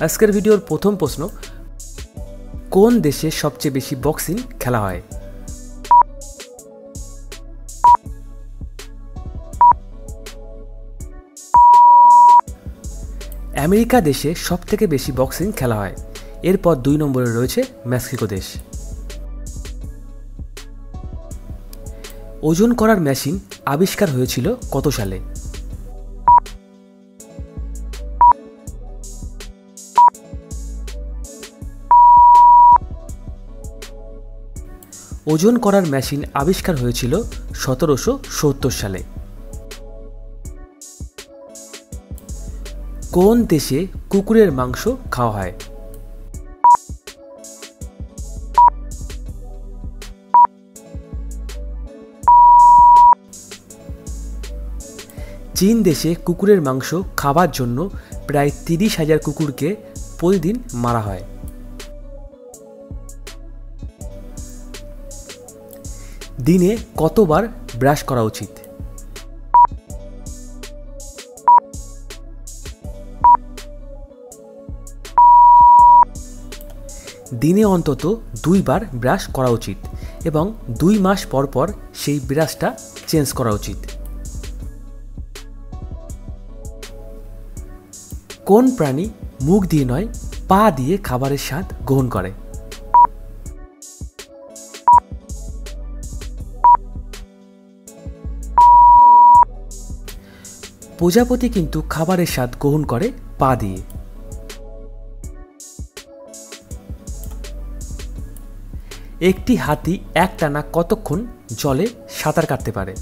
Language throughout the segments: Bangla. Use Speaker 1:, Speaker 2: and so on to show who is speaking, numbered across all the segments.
Speaker 1: আজকের ভিডিওর প্রথম প্রশ্ন, কোন দেশে সবচেয়ে বেশি বক্সিং খেলা হয়? আমেরিকা দেশে সবথেকে বেশি বক্সিং খেলা হয়। এরপর দুই নম্বরে রয়েছে মেক্সিকো দেশ। ওজন করার মেশিন আবিষ্কার হয়েছিল কত সালে? ওজন করার মেশিন আবিষ্কার হয়েছিল সতেরোশো সত্তর সালে। কোন দেশে কুকুরের মাংস খাওয়া হয়? চীন দেশে কুকুরের মাংস খাবার জন্য প্রায় তিরিশ হাজার কুকুরকে প্রতিদিন মারা হয়। দিনে কতবার ব্রাশ করা উচিত? দিনে অন্তত দুইবার ব্রাশ করা উচিত এবং দুই মাস পর পর সেই ব্রাশটা চেঞ্জ করা উচিত। কোন প্রাণী মুখ দিয়ে নয়, পা দিয়ে খাবারের স্বাদ গ্রহণ করে? প্রজাপতি কিন্তু খাবারের স্বাদ গ্রহণ করে পা দিয়ে। একটি হাতি একটানা কতক্ষণ জলে সাঁতার কাটতে পারে?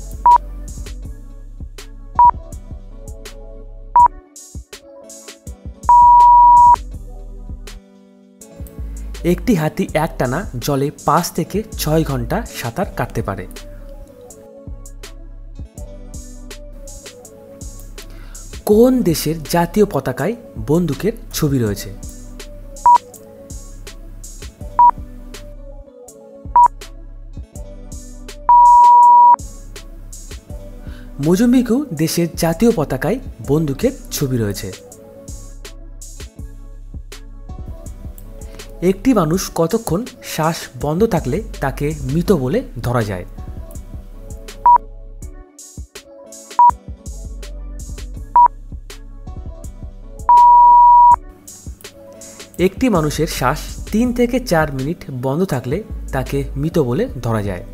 Speaker 1: একটি হাতি একটানা জলে পাঁচ থেকে ছয় ঘণ্টা সাঁতার কাটতে পারে। কোন দেশের জাতীয় পতাকায় বন্দুকের ছবি রয়েছে? মোজাম্বিকও দেশের জাতীয় পতাকায় বন্দুকের ছবি রয়েছে। একটি মানুষ কতক্ষণ শ্বাস বন্ধ থাকলে তাকে মৃত বলে ধরা যায়? একটি মানুষের শ্বাস তিন থেকে চার মিনিট বন্ধ থাকলে তাকে মৃত বলে ধরা যায়।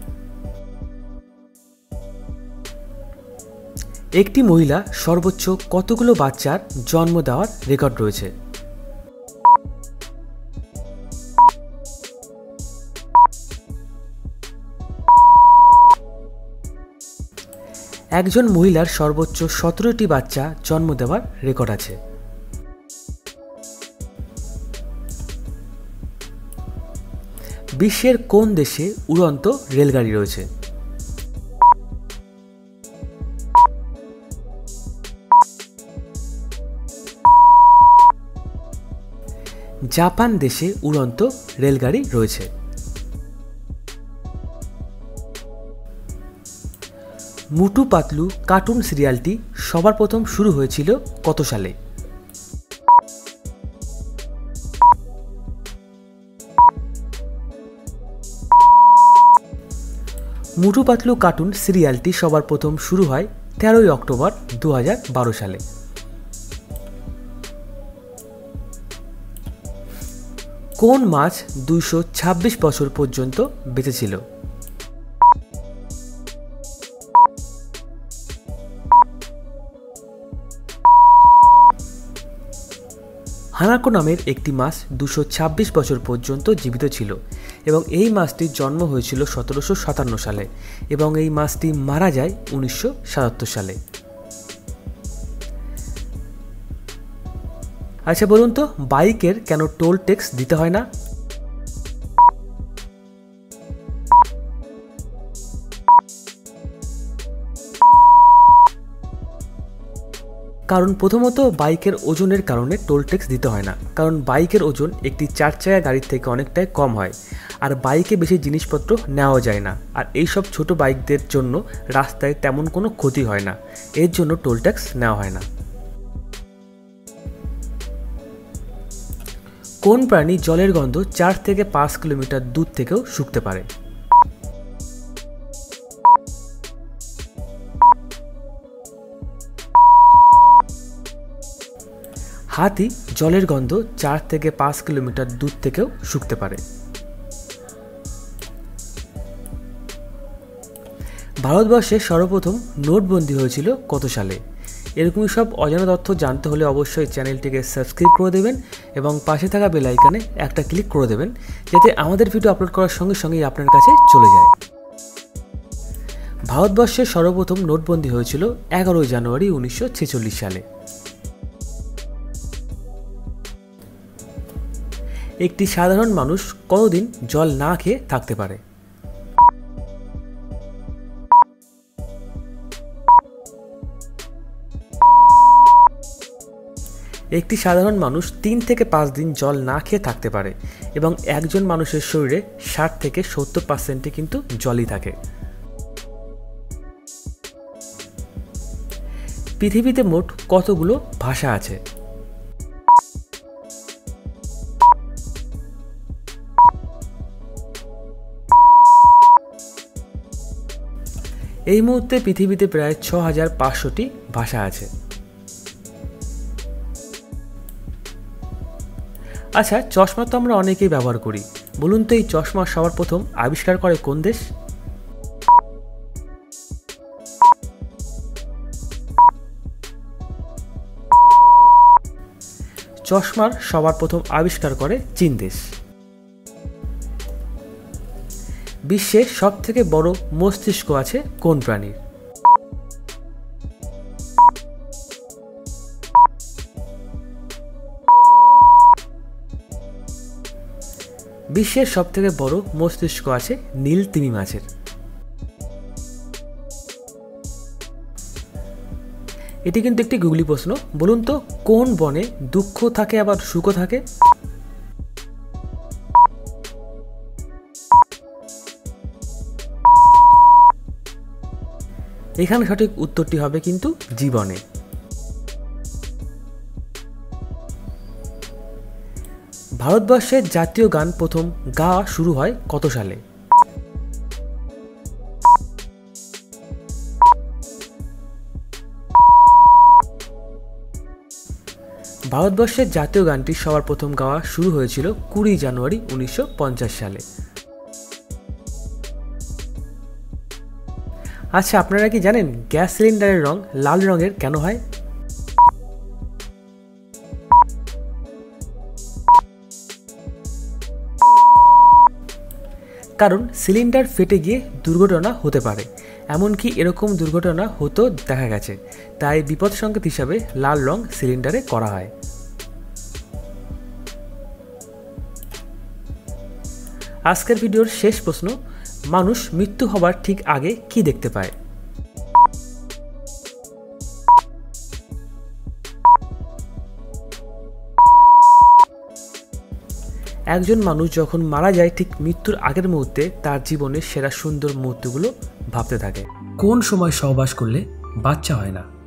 Speaker 1: একটি মহিলা সর্বোচ্চ কতগুলো বাচ্চার জন্ম দেওয়ার রেকর্ড রয়েছে? একজন মহিলার সর্বোচ্চ সতেরোটি বাচ্চা জন্ম দেওয়ার রেকর্ড আছে। বিশ্বের কোন দেশে উড়ন্ত রেলগাড়ি রয়েছে? জাপান দেশে উড়ন্ত রেলগাড়ি রয়েছে। মুটু পাতলু কার্টুন সিরিয়ালটি সবার প্রথম শুরু হয়েছিল কত সালে? মুটু পাতলু কার্টুন সিরিয়ালটি সবার প্রথম শুরু হয় তেরোই অক্টোবর দু হাজার বারো সালে। কোন মাছ দুইশো ছাব্বিশ বছর পর্যন্ত বেঁচেছিল? হানাকো নামের একটি মাছ দুশো বছর পর্যন্ত জীবিত ছিল। এবং এই মাছটির জন্ম হয়েছিল সতেরোশো সাতান্ন সালে এবং এই মাছটি মারা যায় উনিশশো সাতাত্তর সালে। আচ্ছা বলুন তো, বাইকের কেন টোল ট্যাক্স দিতে হয় না? কারণ প্রথমত বাইকের ওজনের কারণে টোল ট্যাক্স দিতে হয় না, কারণ বাইকের ওজন একটি চার চাকা গাড়ির থেকে অনেকটাই কম হয় আর বাইকে বেশি জিনিসপত্র নেওয়া যায় না আর এইসব ছোট বাইকদের জন্য রাস্তায় তেমন কোনো ক্ষতি হয় না, এর জন্য টোল ট্যাক্স নেওয়া হয় না। কোন প্রাণী জলের গন্ধ চার থেকে পাঁচ কিলোমিটার দূর থেকেও শুকতে পারে? হাতি জলের গন্ধ চার থেকে পাঁচ কিলোমিটার দূর থেকেও শুকতে পারে। ভারতবর্ষে সর্বপ্রথম নোটবন্দি হয়েছিল কত সালে? এরকমই সব অজানা তথ্য জানতে হলে অবশ্যই চ্যানেলটিকে সাবস্ক্রাইব করে দেবেন এবং পাশে থাকা বেল আইকনে একটা ক্লিক করে দেবেন, যাতে আমাদের ভিডিও আপলোড করার সঙ্গে সঙ্গেই আপনার কাছে চলে যায়। ভারতবর্ষে সর্বপ্রথম নোটবন্দি হয়েছিল এগারোই জানুয়ারি উনিশশো ছেচল্লিশ সালে। একটি সাধারণ মানুষ কতদিন জল না খেয়ে থাকতে পারে। একটি সাধারণ মানুষ তিন থেকে পাঁচ দিন জল না খেয়ে থাকতে পারে এবং একজন মানুষের শরীরে ষাট থেকে সত্তর পার্সেন্টে কিন্তু জলই থাকে। পৃথিবীতে মোট কতগুলো ভাষা আছে? এই মুহূর্তে পৃথিবীতে প্রায় ছ হাজার পাঁচশোটি ভাষা আছে। আচ্ছা চশমা তো আমরা অনেকেই ব্যবহার করি। বলুন তো এই চশমা সবার প্রথম আবিষ্কার করে কোন দেশ? চশমার সবার প্রথম আবিষ্কার করে চীন দেশ। বিশ্বের সব থেকে বড় মস্তিষ্ক আছে কোন প্রাণীর? বিশ্বের সব থেকে বড় মস্তিষ্ক আছে নীল তিমি মাছের। এটি কিন্তু একটি গুগলি প্রশ্ন। বলুন তো, কোন বনে দুঃখ থাকে আবার সুখও থাকে? এখানে সঠিক উত্তরটি হবে কিন্তু জীবনে। ভারতবর্ষের জাতীয় গান প্রথম গাওয়া শুরু হয় কত সালে? ভারতবর্ষের জাতীয় গানটি সবার প্রথম গাওয়া শুরু হয়েছিল কুড়ি জানুয়ারি উনিশশো পঞ্চাশ সালে। আচ্ছা আপনারা কি জানেন গ্যাস সিলিন্ডারের রং লাল রঙের কেন হয়? কারণ সিলিন্ডার ফেটে গিয়ে দুর্ঘটনা হতে পারে। এমনকি এরকম দুর্ঘটনা হতেও দেখা গেছে। তাই বিপদ সংকেত হিসাবে লাল রং সিলিন্ডারে করা হয়। আজকের ভিডিওর শেষ প্রশ্ন মানুষ মৃত্যু হবার ঠিক আগে কি দেখতে পায়? একজন মানুষ যখন মারা যায় ঠিক মৃত্যুর আগের মুহূর্তে তার জীবনের সেরা সুন্দর মুহূর্তগুলো ভাবতে থাকে। কোন সময় সহবাস করলে বাচ্চা হয় না?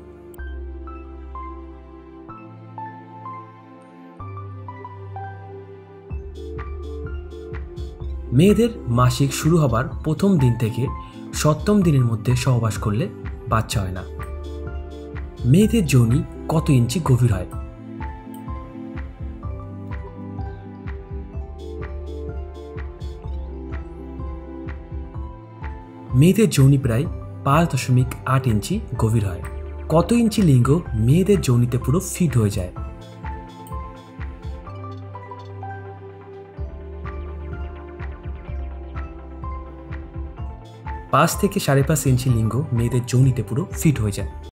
Speaker 1: মেয়েদের মাসিক শুরু হবার প্রথম দিন থেকে সপ্তম দিনের মধ্যে সহবাস করলে বাচ্চা হয় না। মেয়েদের যৌনি কত ইঞ্চি গভীর হয়? মেয়েদের যৌনি প্রায় পাঁচ দশমিক আট ইঞ্চি গভীর হয়। কত ইঞ্চি লিঙ্গ মেয়েদের যৌনিতে পুরো ফিট হয়ে যায়? পাঁচ থেকে সাড়ে পাঁচ ইঞ্চি লিঙ্গ মেয়েদের যৌনিতে পুরো ফিট হয়ে যায়।